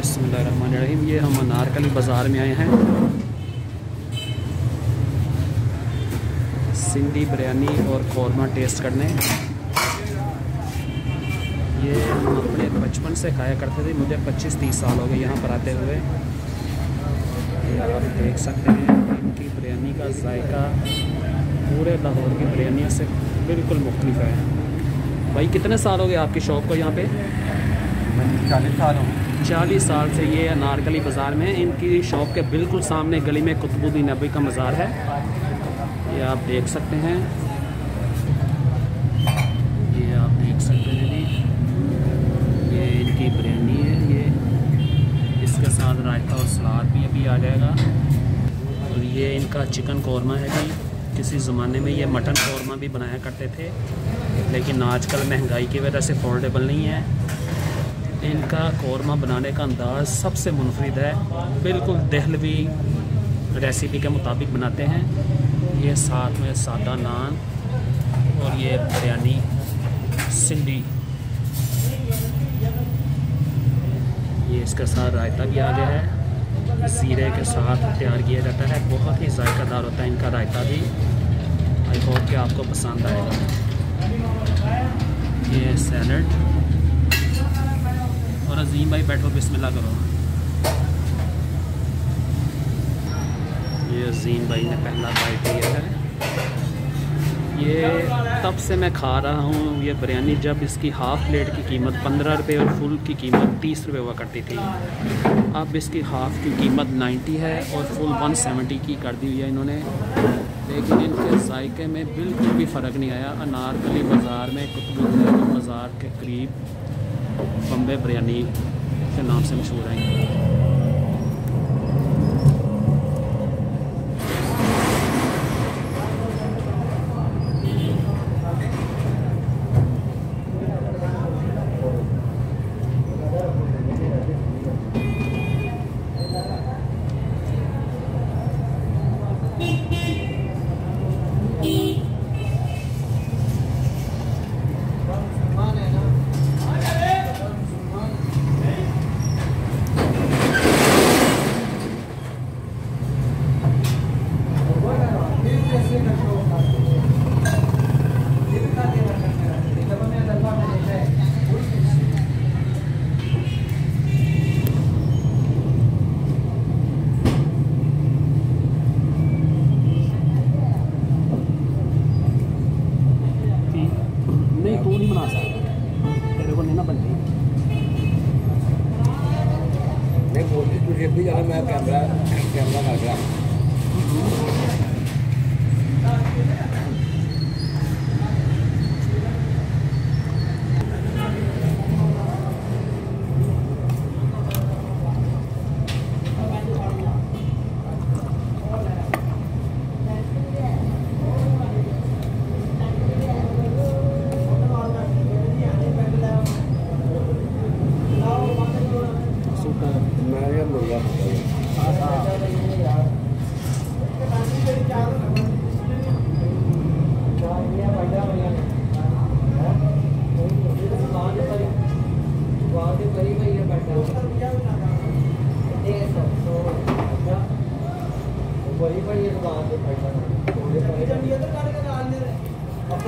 बसमीम ये हम अनारकली बाज़ार में आए हैं। सिंधी बिरयानी और कौरमा टेस्ट करने। ये हम अपने बचपन से खाया करते थे, मुझे 25-30 साल हो गए यहाँ पर आते हुए। आप देख सकते हैं, इनकी बिरयानी का जायका पूरे लाहौर की बिरयानी से बिल्कुल मुख्तलिफ़ है। भाई, कितने साल हो गए आपकी शॉप को यहाँ पे? चालीस साल हो चालीस साल से ये अनारकली बाज़ार में है। इनकी शॉप के बिल्कुल सामने गली में कुतुबुद्दीन नबी का मज़ार है। ये आप देख सकते हैं। ये आप देख सकते हैं जी। ये इनकी बिरयानी है ये। इसके साथ रायता और सलाद भी अभी आ जाएगा। और ये इनका चिकन कौरमा है जी। किसी ज़माने में ये मटन कौरमा भी बनाया करते थे। लेकिन आजकल महँगाई की वजह से अफोर्डेबल नहीं है। इनका कौरमा बनाने का अंदाज़ सबसे मुनफरद है। बिल्कुल दहलवी रेसिपी के मुताबिक बनाते हैं। ये साथ में सादा नान और ये बिरयानी सिंधी। ये इसके साथ रायता भी आ गया है। ज़ीरे के साथ तैयार किया जाता है। बहुत ही जायकादार होता है इनका रायता भी। आई होप कि आपको पसंद आएगा। ये सैलड और अजीम भाई बैठो, बिस्मिल्लाह करो। ये अजीम भाई ने पहला बाइट लिया है। ये तब से मैं खा रहा हूँ। ये बिरयानी जब इसकी हाफ़ प्लेट की कीमत पंद्रह रुपये और फुल की कीमत तीस रुपये हुआ करती थी। अब इसकी हाफ़ की कीमत नाइन्टी है और फुल वन सेवेंटी की कर दी हुई है इन्होंने। लेकिन इनके जायके में बिल्कुल भी फ़र्क नहीं आया। अनारकली बाज़ार में कुतुबुद्दीन बाज़ार के करीब बम्बे बिरयानी के नाम से मशहूर है नहीं तू नहीं बना सकता तेरे को नहीं ना बनती नहीं बोलती तुझे भी जाना मैं कैमरा कैमरा कर रहा सुपर मैं ये मुर्गा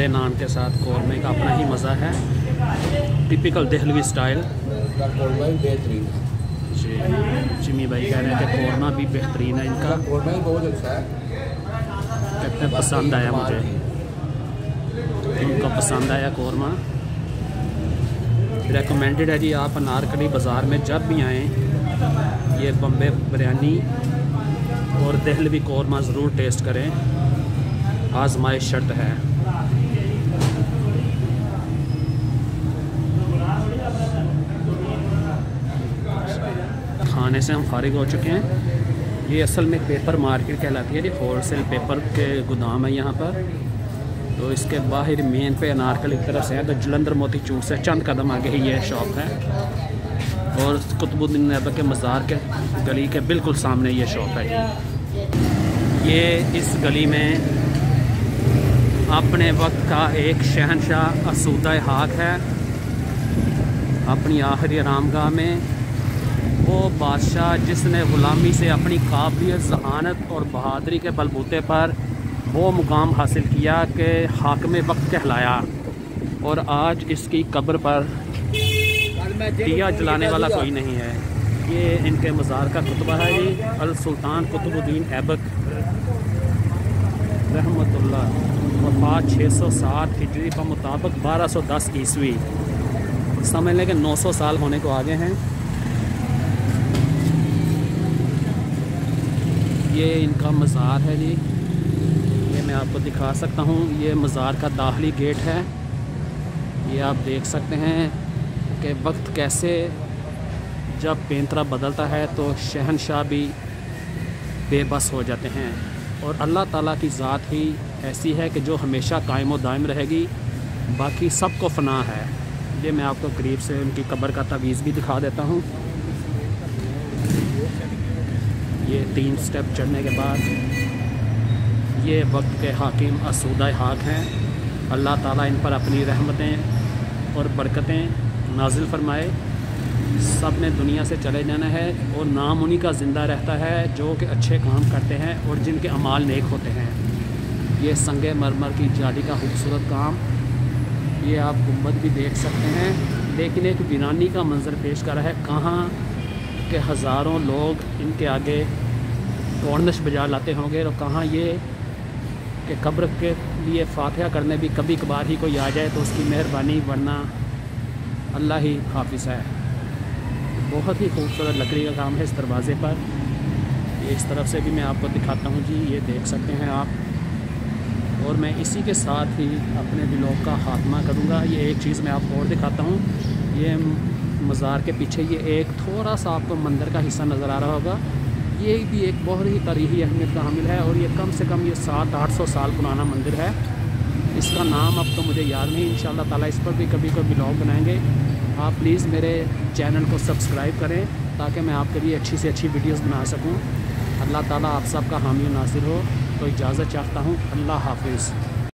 सादे नान के साथ कौरमे का अपना ही मज़ा है। टिपिकल दहलवी स्टाइल जी, जिमी भाई कह रहे हैं कि कौरमा भी बेहतरीन है इनका। कौरमा पसंद आया मुझे। उनको पसंद आया कौरमा। रेकमेंडेड है जी आप अनारकली बाज़ार में जब भी आएँ, ये बम्बे बिरयानी और दहलवी कौरमा ज़रूर टेस्ट करें। आजमाइश शर्त है। खाने से हम फारिग हो चुके हैं। ये असल में पेपर मार्केट कहलाती है जी होल सेल पेपर के गोदाम है यहाँ पर। तो इसके बाहर मेन पे अनारकल की तरफ़ से है तो जलंधर मोती चूक से चंद कदम आगे ही ये शॉप है। और कुतुबुद्दीन ऐबक के मज़ार के गली के बिल्कुल सामने ये शॉप है। ये इस गली में अपने वक्त का एक शहनशाह असूदा हाक है। अपनी आखिरी आरामगाह में वो बादशाह जिसने ग़ुलामी से अपनी काबिलियत, जहानत और बहादरी के बलबूते पर वो मुकाम हासिल किया कि हाकम वक्त कहलाया और आज इसकी कब्र पर दिया जलाने वाला कोई नहीं है। ये इनके मज़ार का कुतबा है जी। अल सुल्तान कुतुबुद्दीन ऐबक, रहमतुल्लाह, वफात 607 हिजरी के मुताबिक 1210 ईस्वी। समझ लें कि 900 साल होने को आगे हैं। ये इनका मज़ार है जी। ये मैं आपको दिखा सकता हूँ, ये मज़ार का दाखिली गेट है। ये आप देख सकते हैं कि वक्त कैसे, जब पेंतरा बदलता है तो शहनशाह भी बेबस हो जाते हैं। और अल्लाह ताला की ज़ात ही ऐसी है कि जो हमेशा कायम दायम रहेगी, बाकी सबको फना है। ये मैं आपको करीब से उनकी कब्र का तवीज़ भी दिखा देता हूँ। ये तीन स्टेप चढ़ने के बाद ये वक्त के हाकिम असूदा हाक हैं। अल्लाह ताला इन पर अपनी रहमतें और बरकतें नाजिल फरमाए। सबने दुनिया से चले जाना है और नाम उन्हीं का ज़िंदा रहता है जो कि अच्छे काम करते हैं और जिनके अमाल नेक होते हैं। ये संग मरमर की जाली का खूबसूरत काम ये आप गुंबद भी देख सकते हैं। लेकिन एक वीरानी का मंजर पेश कर रहा है। कहाँ के हज़ारों लोग इनके आगे कौड़नश बजा लाते होंगे और कहाँ ये कि कब्र के लिए फातह करने भी कभी कभार ही कोई आ जाए तो उसकी मेहरबानी वरना अल्लाह ही हाफिज़ है। बहुत ही खूबसूरत लकड़ी का काम है इस दरवाज़े पर। इस तरफ़ से भी मैं आपको दिखाता हूँ जी, ये देख सकते हैं आप। और मैं इसी के साथ ही अपने ब्लॉग का खात्मा करूँगा। ये एक चीज़ मैं आपको और दिखाता हूँ। ये मज़ार के पीछे ये एक थोड़ा सा आपको मंदिर का हिस्सा नज़र आ रहा होगा। ये भी एक बहुत ही तारीखी अहमियत का हामिल है और ये कम से कम ये सात, आठ सौ साल पुराना मंदिर है। इसका नाम अब तो मुझे याद नहीं इन ताला इस पर भी कभी कोई ब्लॉग बनाएँगे। आप प्लीज़ मेरे चैनल को सब्सक्राइब करें ताकि मैं आपके लिए अच्छी से अच्छी वीडियोस बना सकूँ। अल्लाह ताला आप सबका हामी नासिर हो। तो इजाज़त चाहता हूँ। अल्लाह हाफिज़।